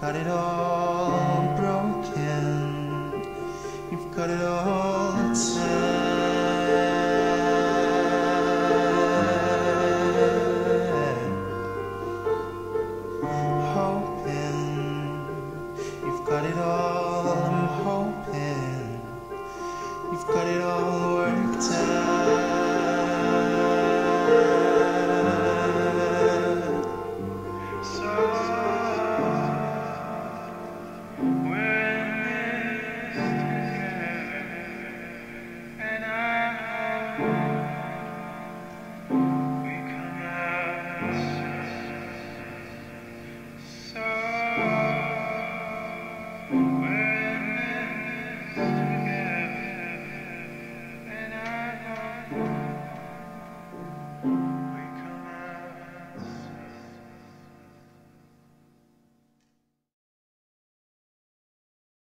got it all broken. You've got it all sad. Hoping you've got it all. I'm hoping you've got it all worked out. Well,